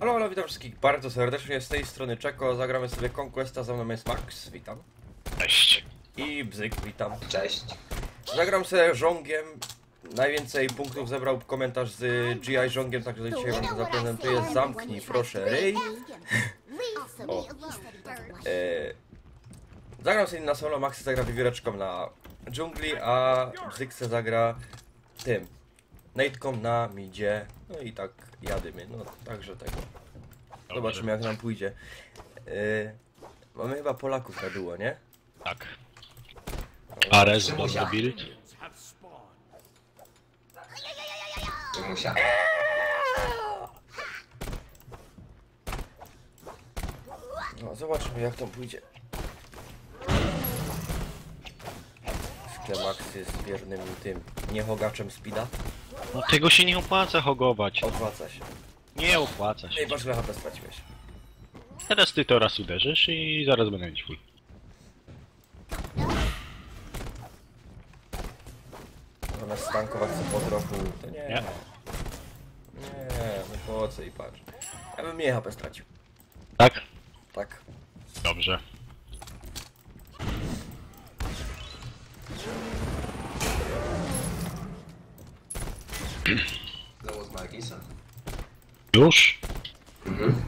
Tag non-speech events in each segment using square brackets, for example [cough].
Halo, halo, witam wszystkich bardzo serdecznie, z tej strony Czeko, zagramy sobie Conquesta, za mną jest Max, witam. Cześć. I Bzyk, witam. Cześć. Zagram sobie żongiem, najwięcej punktów zebrał komentarz z GI żongiem, także dzisiaj wam to zaprezentuję. Zamknij proszę ryj. O. E, zagram sobie na solo, Max zagra wiewióreczką na dżungli, a Bzyk se zagra tym. Nate'ką na midzie, no i tak jadymy, no także tego. Zobaczymy jak nam pójdzie. Yy, mamy chyba Polaków na duo, nie? Tak. Ares, dobry build. No zobaczymy jak tam pójdzie. Sklemax jest wiernym tym niehogaczem speeda. No tego się nie opłaca hogować. Opłaca się. Nie opłaca się. Ej, patrz ile HP straciłeś. Teraz ty to raz uderzysz i zaraz będę mieć full. Zamiast stankować sobie po trochu, to nie. Nie. Nie, no po co i patrz. Ja bym mniej HP stracił. Tak? Tak. Dobrze. Już? Mhm.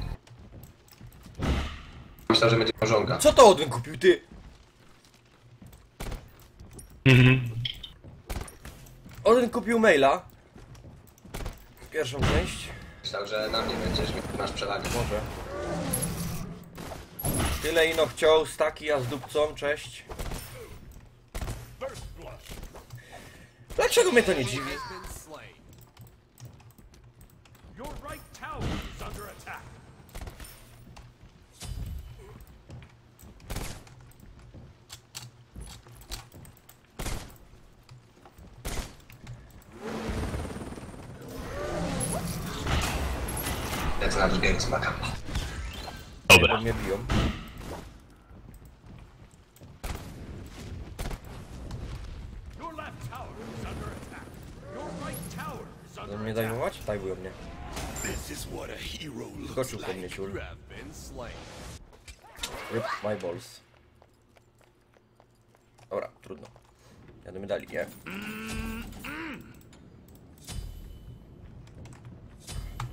Myślę, że będzie małżonka. Co to Odyn kupił, ty? Mhm. Odyn kupił maila. Pierwszą część. Myślał, że na mnie będziesz, masz przewagę. Może. Tyle ino chciał, staki, a z dupcą, cześć. Dlaczego mnie to nie dziwi? been slain. Your right tower is under attack. Lecę na drugiego smaka. Bo Dobra. mnie biją. Your left tower is under attack. Your right tower is Chcą mnie zajmować? Tajbują mnie. Skoczył po mnie ciul. Rip my balls. Dobra, trudno. Jadymy dalej, nie?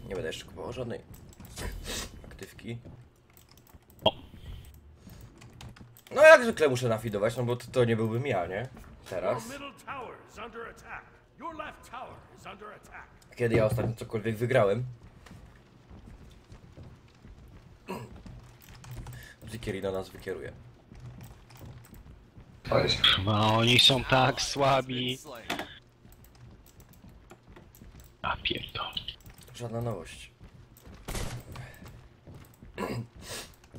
Nie będę jeszcze kupował żadnej aktywki. O. No jak zwykle muszę nafidować, no bo to, to nie byłbym ja, nie? Teraz. Kiedy ja ostatnio cokolwiek wygrałem. [clears throat] Zikieri na nas wykieruje. No oni są tak słabi. A pierdol. Żadna nowość.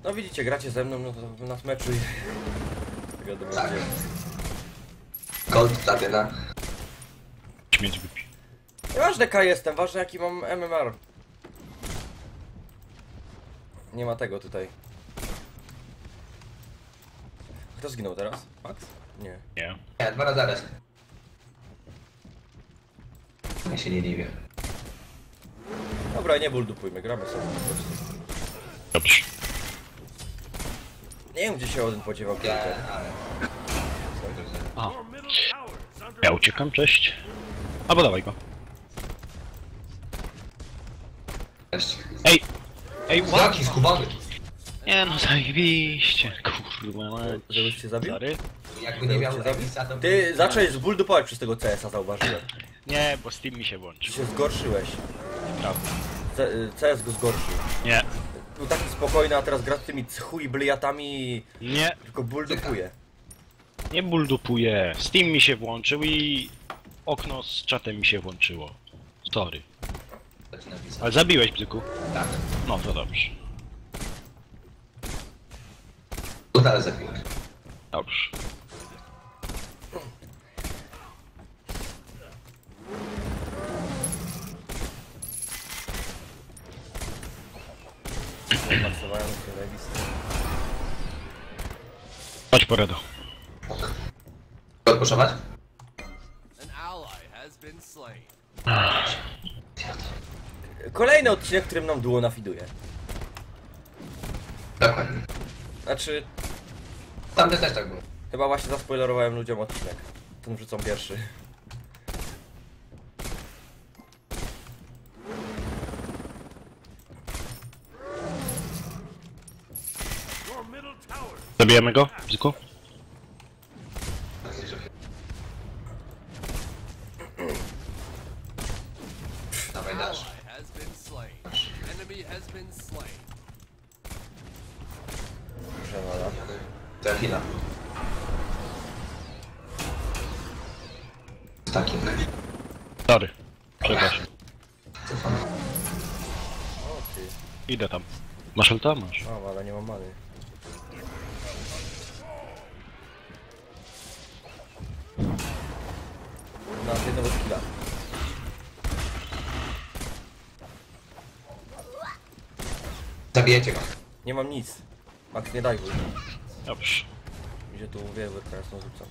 No widzicie, gracie ze mną, no to na meczu i... Wiadomo Tak. gdzie. Gold, platyna. Śmieć wypi. Nieważne K jestem, ważne jaki mam MMR. Nie ma tego tutaj. Kto zginął teraz? Max? Nie. Nie. Nie, dwa razy Ares. Ja się nie dziwię. Dobra, nie buldupujmy, gramy sobie po prostu. Dobrze. Nie wiem gdzie się Odyn podziewał. A. Is under Ja uciekam, cześć. Albo dawaj go. Cześć. Ej! Ej, what? Jaki skubany. Nie no, zajebiście. Kurwa mać. Żebyś cię zabił? Sorry? Jakby nie miał? Markisa, to... Ty zacząłeś zbuldupować przez tego CS-a, zauważyłem. Nie, bo Steam mi się Ty włączył. się zgorszyłeś. Prawda. CS go zgorszył. Nie. Był taki spokojny, a teraz gra z tymi chuj blyatami i Nie. tylko buldupuje. Nie buldupuję. Steam mi się włączył i okno z czatem mi się włączyło. Napisał. Ale zabiłeś bzyku. Tak. No to dobrze. Tu dalej zabiłeś. Dobrze. Pasowałem się zajebiste. Chodź been slain. Kolejny odcinek, w którym nam duo nafiduje. Dokładnie. Znaczy, Tamte też tak było. chyba właśnie zaspoilerowałem ludziom odcinek. Ten wrzucą pierwszy. Tower Zabijemy go, Bzyku? Dawaj dasz. Takim. Sorry. Przepraszam. Cofam. O ty. Idę tam. Masz ulta? Masz. Ale nie mam many. Zabijecie go. Nie mam nic. Max, nie daj wuj. Dobrze. Gdzie tu wiewy teraz no rzucam.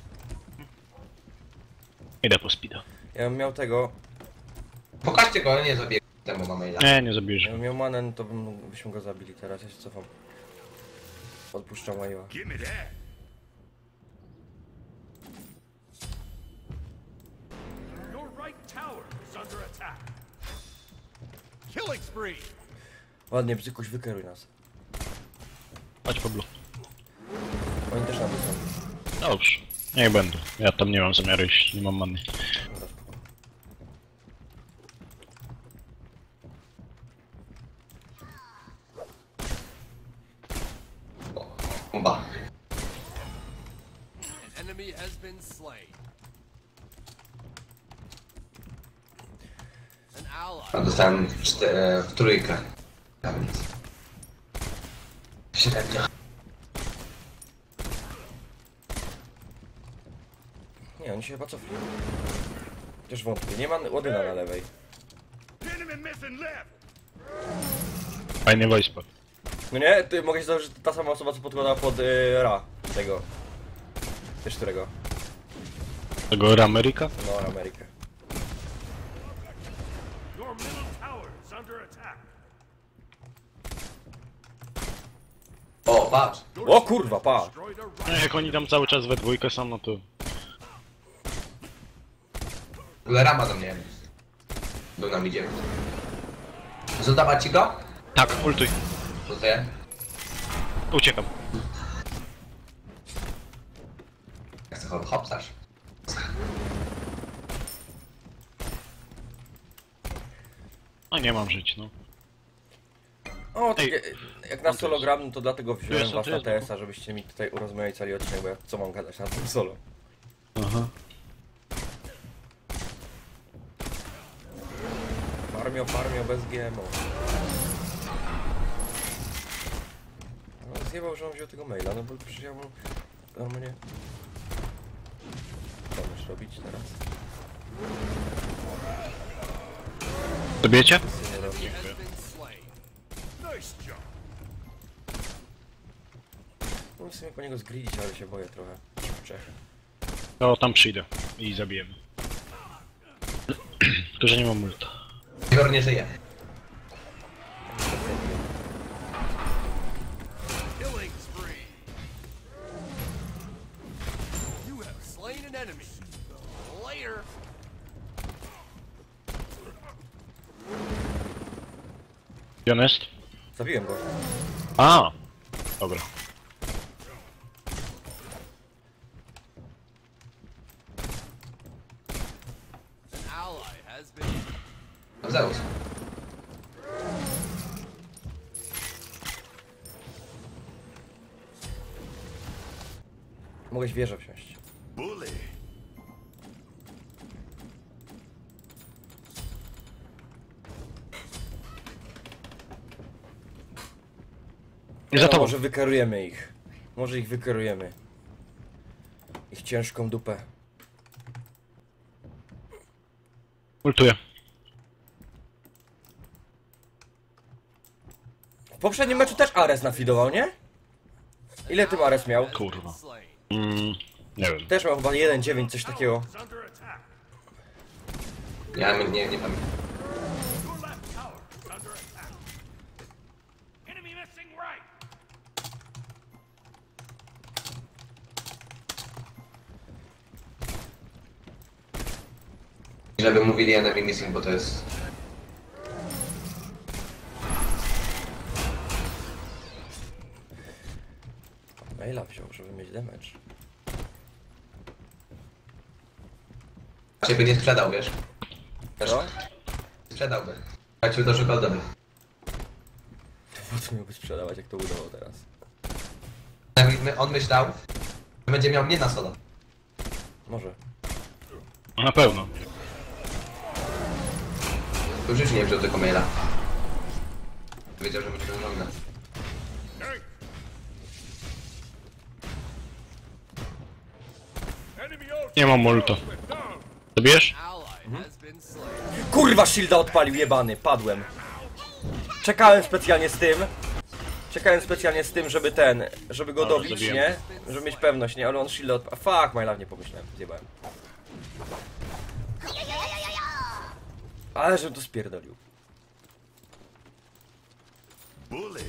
Idę po speeda. Ja bym miał tego, Pokażcie go, ale nie zabiję temu mamy ile. Nie, nie zabijesz. ja bym miał manę, no to bym, byśmy go zabili teraz, ja się cofam. Odpuszczam Wave'a. Give me that. Your right tower is under attack. Killing spree. Ładnie, bzykuś, wykeruj nas. Chodź po blue. Oni też nam są. Dobrze. Niech będą. Ja tam nie mam zamiaru iść, nie mam many. Dobra, spoko. Bomba. An enemy has been slain. An ally A dostałem cztery, w trójkę. Tam nic. Średnio. Nie, oni się chyba cofli. Chociaż wątpię, nie ma ładyna na lewej. Fajny voice pod. No nie, ty mogę się założyć, że ta sama osoba co podkładała pod y, Ra. Tego. Wiesz którego? Tego Ramerika? No, Amerykę. Patrz. O kurwa, pa! destroyed a right. No jak oni tam cały czas we dwójkę są, no to... W ogóle rama do mnie. Był nam idzie. Zadawać ci go? Tak, ultuj. Tutaj. Uciekam. Jak chcę hop, hopsasz. No nie mam żyć, no. O, tak, Ej, jak- jak na no to dlatego wziąłem jest, on was na jest, TS-a, żebyście mi tutaj urozmaicali odcinek, bo ja co mam gadać na tym solo? Aha. Farmio, farmio, bez GMO. No, zjebał, że on wziął tego maila, no bo przecież ja mu normalnie... Co masz robić teraz? Zabijecie? Nic nie robi. Job. Mógł sobie po niego zgridzić, ale się boję trochę. Czech. To tam przyjdę i zabijemy. [clears throat] Tylko, że nie mam ulta. Igor nie żyje. Gdzie on jest? Zabiłem go. A! Dobra. Zeus. Mogłeś wieżę wsiąść. Bully. I za No, tobą. może wykerujemy ich. Może ich wykerujemy. Ich ciężką dupę. Ultuję. W poprzednim meczu też Ares nafidował, nie? Ile tym Ares miał? Kurwa. Mm, nie wiem. Też miał chyba 1-9, coś takiego. Ja nie, nie pamiętam. Your left tower is under Missing right. Żeby mówili enemy missing, bo to jest... Maila wziął, żeby mieć damage. Ciebie nie sprzedał, wiesz? Co? Sprzedałby. Płacił do goldowych. Po co miałby sprzedawać, jak to udało teraz? On myślał, że będzie miał mnie na solo. Może. No na pewno. To już nie wziął tego maila. Wiedział, że. Enemy out. Nie mam molto. Zabierz? Kurwa, shielda odpalił, jebany, padłem. Czekałem specjalnie z tym. Czekałem specjalnie z tym, żeby ten, żeby go dobić, nie? Żeby mieć pewność, nie? Ale on shielda odpalił. Fuck, my love, nie pomyślałem, zjebałem. Ale żebym to spierdolił. Bully.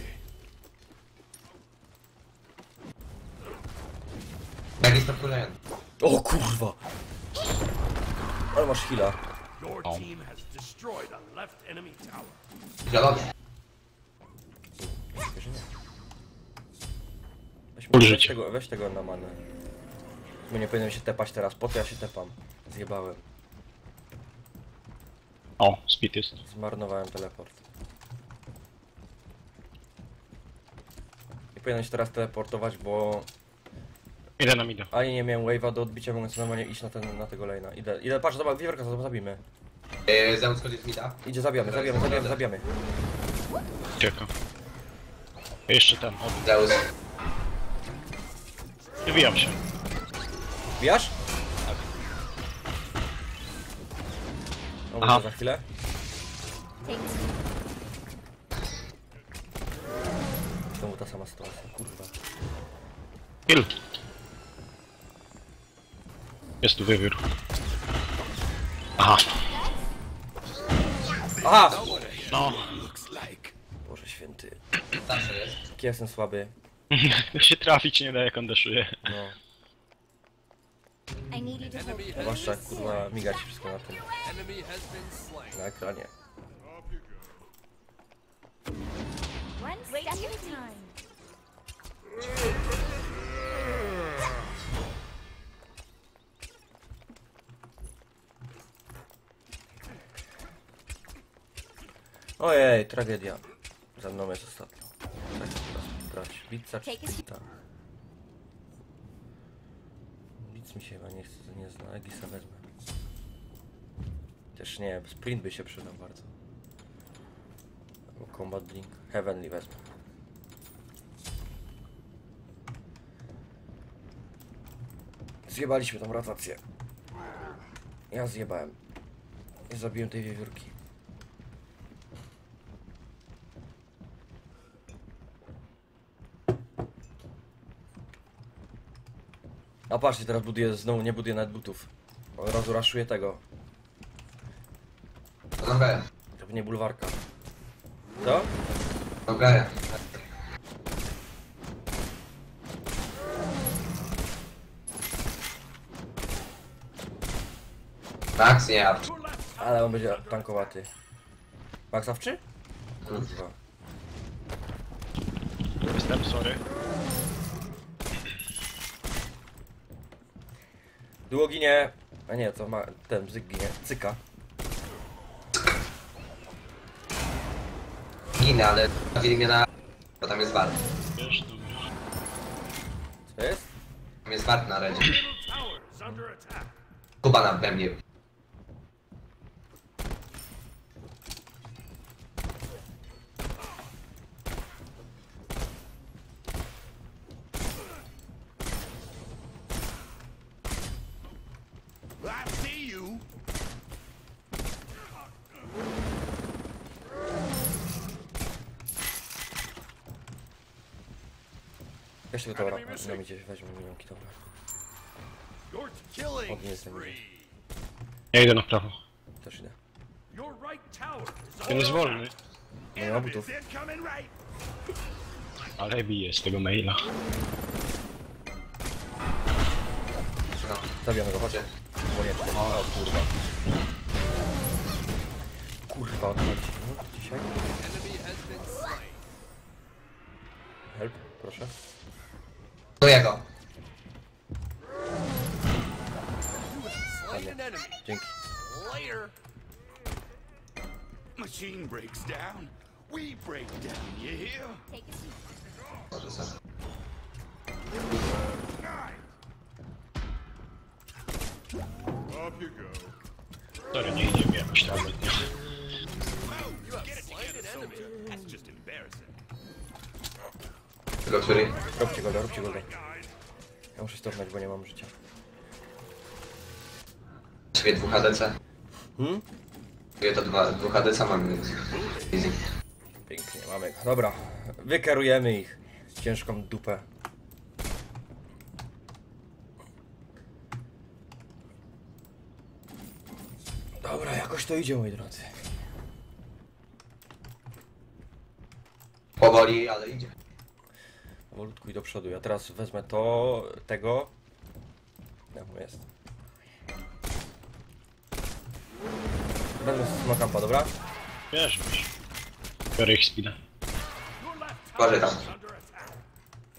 Jak jest to. O kurwa! Ale masz heala. Your Oh. team has destroyed a left enemy tower. Zielony. Wiesz, że nie. Weź, tego, weź tego na manę. Bo nie powinienem się tepać teraz, po to ja się tepam. Zjebałem. O, speed jest. Zmarnowałem teleport. Nie powinienem się teraz teleportować, bo Idę na mida. ani nie miałem wave'a do odbicia, mogąc normalnie iść na, ten, na tego lane'a. Idę, idę, patrz, zobacz, Wiwerka zabijmy. Yy, Zeus schodzi z mida. Idzie, zabijamy, zabijamy, zabijamy, zabijamy. Ucieka. Jeszcze ten, o, Zeus. wywijam się. Bijasz? Aha. za chwilę. Znowu ta sama sytuacja, kurwa. Kill. Jest tu wiewiór. Aha. Aha! No. Boże święty. Zawsze jest. Jaki jestem słaby. [laughs] się trafić nie da jak on deszuje. No. I need you to hold A Zwłaszcza kurwa miga ci wszystko na tym, na ekranie. Ojej, tragedia. Za mną jest ostatnio. Tak, teraz brać. Blitza czy Nic mi się chyba nie chce, nie zna. Egisa wezmę. Też nie, sprint by się przydał bardzo. Albo combat blink. Heavenly wezmę. Zjebaliśmy tą rotację. Ja zjebałem. Nie zabiłem tej wiewiórki. A patrzcie, teraz buduję, znowu nie buduję nawet butów. Od razu raszuję tego, dobra. żeby nie bulwarka. Co? Dobra. Max nie Ale on będzie tankowaty. Max awczy? Kurwa. Jestem, sorry. Długo ginie. A nie, to ma ten bzyk ginie. Cyka. Ginę, ale trafili mnie na... Bo tam jest wart. Co jest? Tam jest wart na redzie. middle tower is under attack. Kuba na we mnie. I see you. Tego towara. No mi gdzieś weźmie minionki, dobra. Killing Ogień jestem. Ja idę na prawo. Też idę. Ten jest wolny. No nie ma butów. Ale bije z tego maila. No, Zabijamy go, chodź. chodźcie. Nie, o kurwa. Kurwa, odchodź. No, dzisiaj. Help, proszę. Do jego. Slain an enemy. Dzięki. Later. Machine breaks down. We break down, you hear? Take a seat. Może sobie. Up you go. Sorry, nie idzie mi jakoś tam zbytnio. You have slain an enemy. Tego, który? Róbcie go, róbcie go. Ja muszę stopnąć, bo nie mam życia. Sobie dwóch ADC. Hmm? Ja to dwa, dwóch ADC mam, więc easy. Pięknie, mamy go. Dobra, wykerujemy ich. Ciężką dupę. Dobra, jakoś to idzie, moi drodzy. Powoli, ale idzie. Powolutku i do przodu. Ja teraz wezmę to, tego. Jak mu jest? Wezmę smokampa, dobra? Wiesz, wiesz. Biorę ich speeda. Uważaj tam.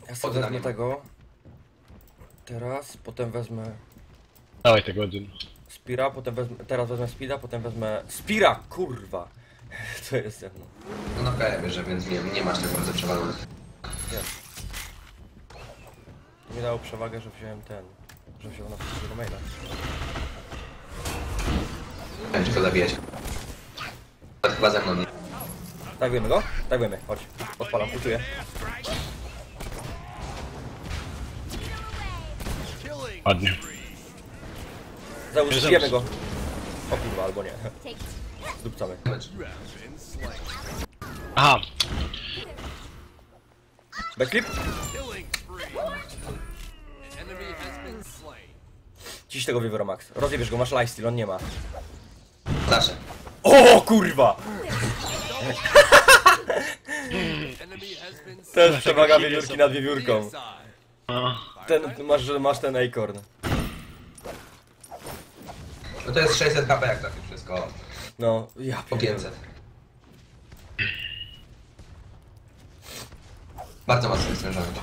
Ja sobie wezmę tego. Teraz, potem wezmę Dawaj tego dynu. Spira, potem wezmę, teraz wezmę Speeda, potem wezmę... Spira, kurwa! [laughs] To jest ze mną. No na bierze, więc nie, nie masz tak bardzo przewalony. To mi dało przewagę, że wziąłem ten... Że wziął na tego maila. Będzie go zabijać. Chyba ze mną. Tak wiemy go? Tak wiemy, chodź. Odpalam, uczuję. Killing. Ładnie. Załóż, Bierzemy zjemy się. go. O kurwa, albo nie. [laughs] Zdupcamy. Aha, Backflip? Killing spree. An enemy has been slain. Ciś tego Vivera Max. Rozjebiesz go, masz lifesteal, on nie ma. Nasze. O kurwa! [laughs] Jest przewaga wiewiórki nad wiewiórką. Ten, masz, masz ten acorn. No to jest 600 HP jak trafi wszystko. No, ja Po pierdolę. 500. Bardzo mocno jest ten rząd.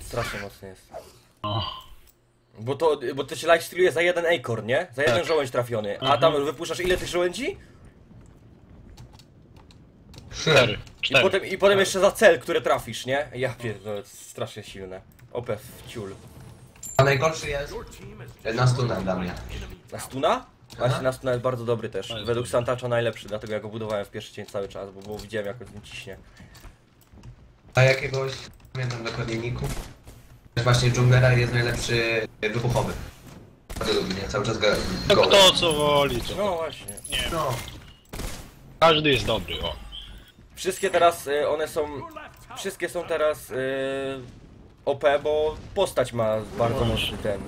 Strasznie mocny jest. Bo to, bo to się lifestealuje za jeden acorn, nie? Za jeden Tak. żołędź trafiony. A tam wypuszczasz ile tych żołędzi? Cztery. I Cztery. potem, I potem jeszcze za cel, który trafisz, nie? Ja pierdolę, strasznie silne. OP w ciul. A najgorszy jest na stunę dla mnie. Na stuna? Właśnie na stuna jest bardzo dobry też. jest Według. Santacza najlepszy, dlatego ja go budowałem w pierwszy dzień cały czas, bo, bo widziałem jak on ciśnie. A jakiegoś, pamiętam dokładnie niku. Właśnie dżunglera jest najlepszy wybuchowy. Bardzo lubię, nie? Cały czas go... To go. kto co woli, to. No właśnie. No. Każdy jest dobry, o. Wszystkie teraz, y, one są... Wszystkie są teraz y, OP, bo postać ma bardzo mocny ten...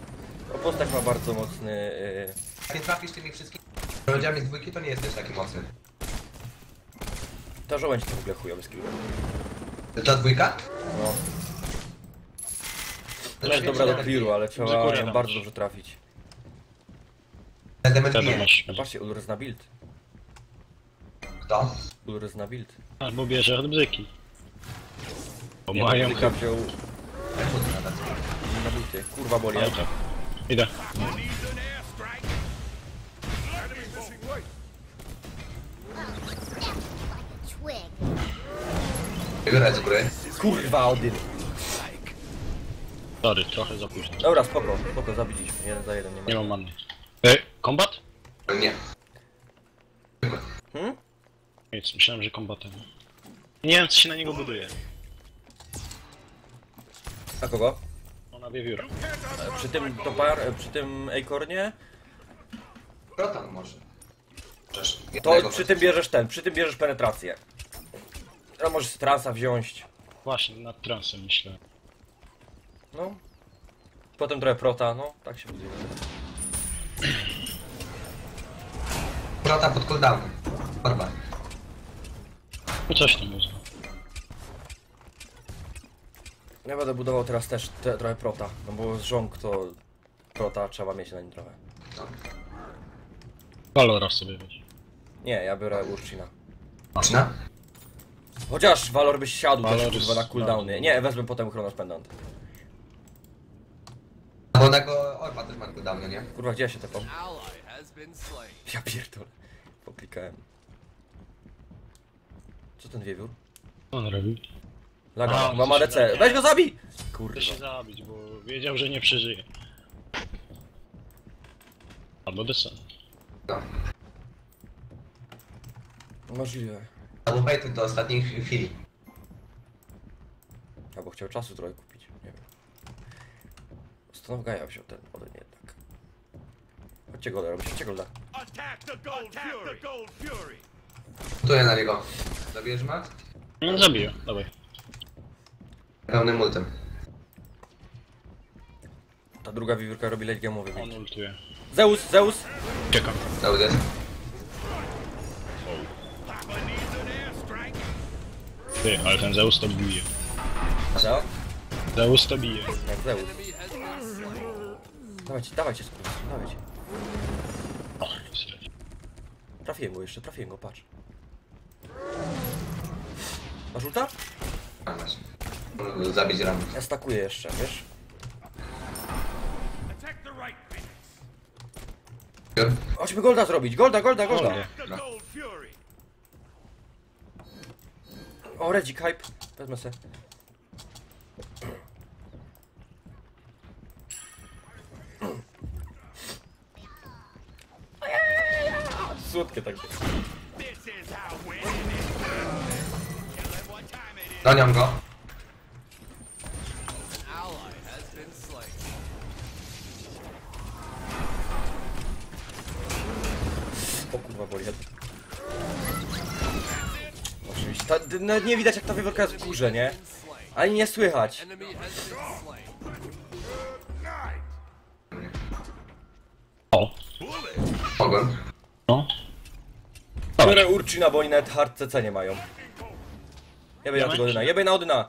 No, postać ma bardzo mocny... Y, Jak nie trafisz tymi wszystkimi rodziami z dwójki, to nie jesteś taki mocny. ta żołędź to w ogóle chujowy skill. Ta dwójka? No. To To jest dobra do clearu, ale trzeba ją bardzo dobrze trafić. Element Wtedy nie. masz. No patrzcie, Ulrys na build. Kto? Ulrys na build. Albo bierze od bzyki. Bo Nie, mają Bzyka chyba. wziął nawet. na buildy. Kurwa boli. No, to. Idę. Twig. Biorę z góry. Kurwa, Odyn. Sorry, trochę za późno. Dobra, spoko, spoko, zabiliśmy. Jeden za jeden, nie ma. Nie mam manny. E, kombat? Nie. Hmm? Nic, myślałem, że kombatem. Nie wiem, co się na niego buduje. A kogo? Ona wiewióra. Przy tym topar, przy tym acornie, Protan może. Możesz to jednego przy tym bierzesz ten, przy tym bierzesz penetrację. A możesz z transa wziąć. Właśnie, nad transem myślę. No. Potem trochę prota, no, tak się buduje. Protan pod cooldownem. Barba. No coś tam można. Ja będę budował teraz też te, trochę prota, no bo żąk to prota trzeba mieć na nim trochę. Valora sobie weź. Nie, ja biorę Urchina. Można? Chociaż Valor byś siadł Valor też kurwa na jest cooldowny. Nie, wezmę potem Chronos Bo tego Orba też ma cooldowny, nie? Kurwa, gdzie ja się slain. Ja pierdolę. Poklikałem. Co ten wiewiór? Co on robi? Laga, A, mam się ADC. Weź go zabij! Chce się Kurwa. zabić, bo wiedział, że nie przeżyje. Albo desen. No. Możliwe. Albo bejtu do ostatniej chw- chwili. Albo chciał czasu trochę kupić. Stanow Gaja wziął ten ode mnie jednak. Chodźcie golda, robicie, chodźcie golda. Tuję na niego. Zabijesz mat? No zabiję, dawaj. Pełnym multem. Ta druga wiewiórka robi late game'owy. On ultuje. Zeus, Zeus! Czekam. Cały jest. Ty, ale ten Zeus to bije. Co? Zeus to bije. Jak Zeus. Dawajcie, dawajcie, dawajcie. Trafiłem go jeszcze, trafiłem go, patrz. Masz ulta? Zabić ramę. Ja stakuję jeszcze, wiesz? Chodźmy golda zrobić, golda, golda, golda. O, Redzik, hype. Wezmę se. Gonią go. O kurwa, boli. Oczywiście. Ta, nawet nie widać jak ta wywórka jest w górze, nie? Ani nie słychać. O, Mogłem. no. Biorę Urchina, bo oni nawet hard CC nie mają. Jebaj na tego Odyna, jebaj na Odyna!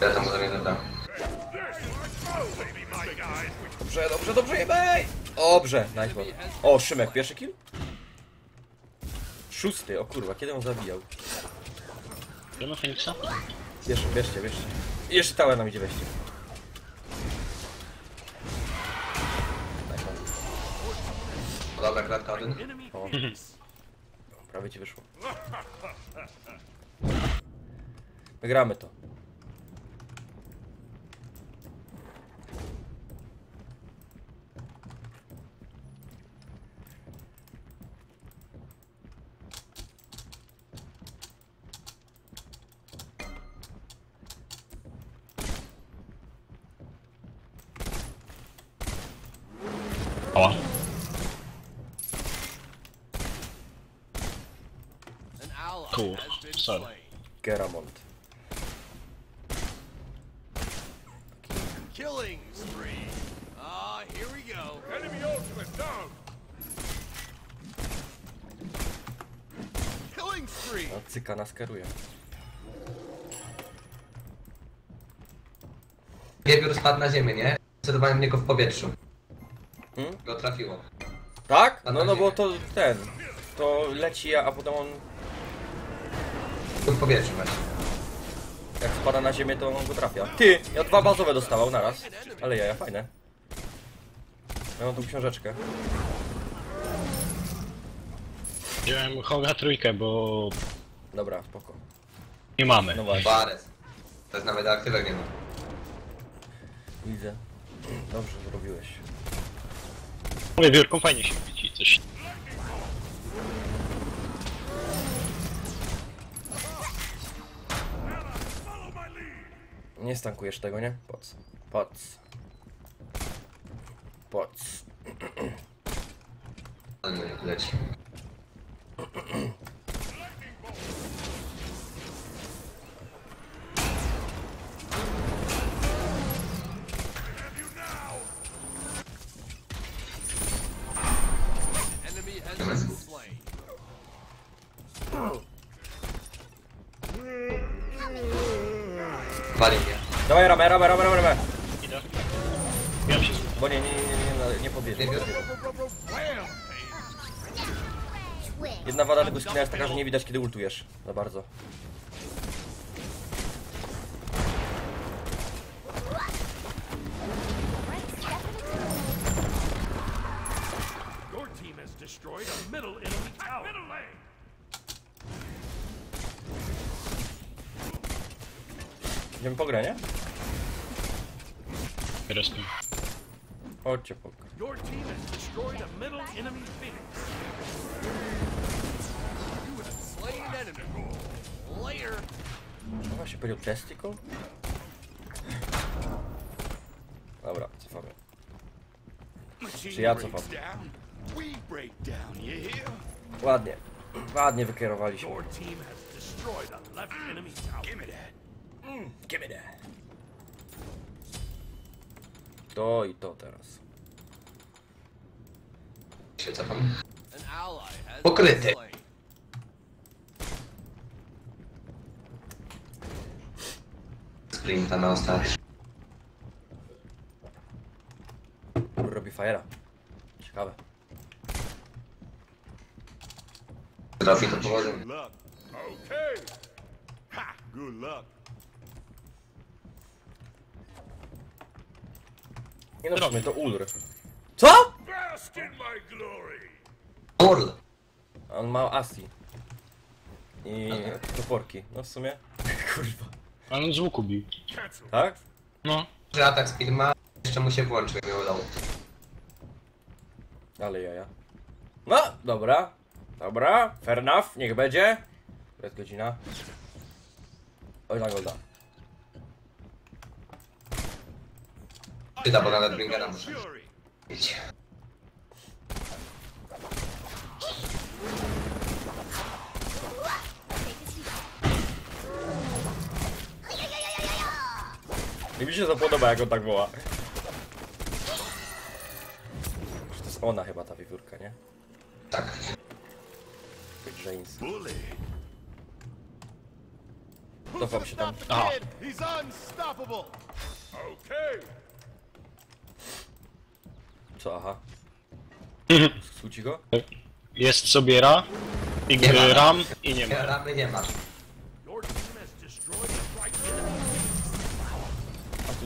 Ja tam za jeden dam. Dobrze, dobrze, dobrze, jebaj! Dobrze, nice bot. O, Szymek, pierwszy kill? Szósty, o kurwa, kiedy on zabijał? Ja mam Feniksa? Bierz, bierzcie, bierzcie. I jeszcze tała nam idzie, weźcie. Dobra, klatka Odyn. [laughs] Prawie ci wyszło. Wygramy to. Ała. An ally Cool. has been Sorry. Geramont. Killing spree. Ah, here we go. Enemy ultimate down. Killing spree. No, cyka nas kieruje. Wiewiór spadł na ziemię, nie? Celowałem w niego w powietrzu. Hmm? Go trafiło. Tak? No, no bo ziemię. to ten. To leci, a potem on Tu w powietrzu właśnie. jak spada na ziemię, to on go trafia. Ty! Ja dwa bazowe dostawał naraz. Ale jaja, fajne. Ja mam tą książeczkę. Wziąłem Hoga trójkę, bo Dobra, spoko. nie mamy. No właśnie, Bares. To jest nawet aktywek nie ma. widzę. Dobrze zrobiłeś. Mówię, biurką fajnie się widzi, coś. Nie stankujesz tego, nie? Poc. Poc. Poc. Leci. Walił mnie. Dawaj ramę, ramę, ramę, ramę, ramę. Idę. Się Bo nie, nie, nie, nie, nie, nie. Nie biorę. Jedna wada tego skina jest taka, że nie widać kiedy ultujesz. Za bardzo. Destroyed a middle enemy phoenix. You have slain an enemy. Later. Co właśnie powiedział testicle? Dobra, cofamy. Machine ja cofam? Ładnie. Ładnie wykierowaliśmy. Your team has destroyed a left enemy tower. Give me that. Give me that. To i to teraz. Się cofam. An ally has Pokryty. Sprinta na ostatni. Robi fajera. Ciekawe. Trafi to powodzą. Good luck. Okay. Ha! Good luck. Nie no, to Ulr. Co? Bask in my glory. Url! On ma Asi. I toporki. No w sumie. Kurwa. Ale on z łuku bił. Tak? No. Że atak speed ma, jeszcze mu się włączył miał low. Ale jaja. No, dobra. Dobra, fair enough, niech będzie. To jest godzina. Oj, na golda. Przyda, bo nawet Bringera muszę. I mi się to podoba, jak on tak woła. To jest ona chyba ta wiewiórka, nie? Tak. James. Cofam się tam. Aha. Co, aha. Skróci go? Jest sobie Ra. I Nie ma. Ram i nie ma. Ramy nie masz.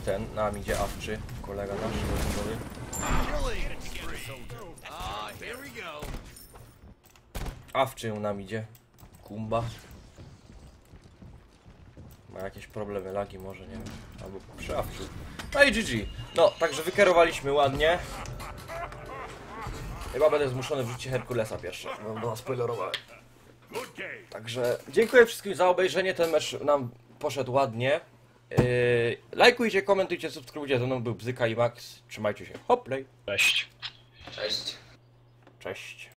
Ten, nam idzie Awczy, kolega nasz, rozmowy. Awczy nam idzie. Kumba. Ma jakieś problemy, lagi może, nie wiem. Albo przy Awczu. No i GG. No, także wykierowaliśmy ładnie. Chyba będę zmuszony wrzucić Herkulesa pierwsze, bo spoilerowałem. Także dziękuję wszystkim za obejrzenie. Ten mecz nam poszedł ładnie. Yy, lajkujcie, komentujcie, subskrybujcie. Ze mną był Bzyka i Max. Trzymajcie się. Hoplej. Cześć. Cześć. Cześć.